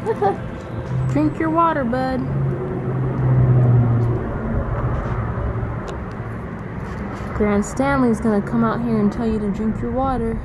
Drink your water, bud. Grand Stanley's gonna come out here and tell you to drink your water.